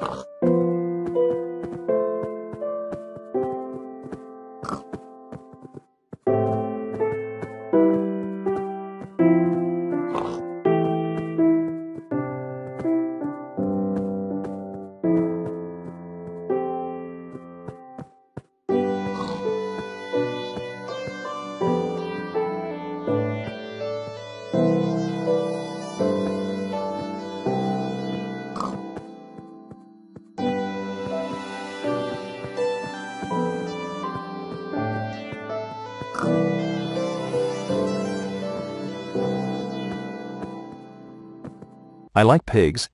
you I like pigs,